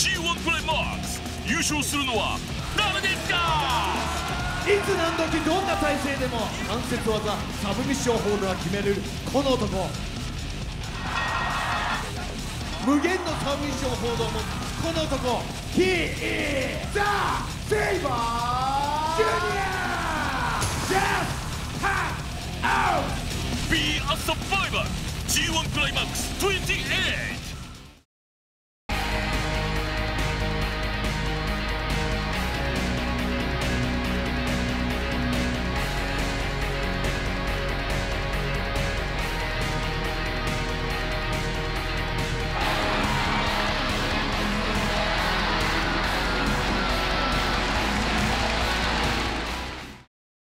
G1 クライマックス優勝するのは誰ですか？いつ何時どんな体勢でも関節技サブミッションホールは決めれるこの男。無限のサブミッションホールを持つこの男。He is the Saber Junior! Just Tap Out! Be a Survivor! G1 クライマックス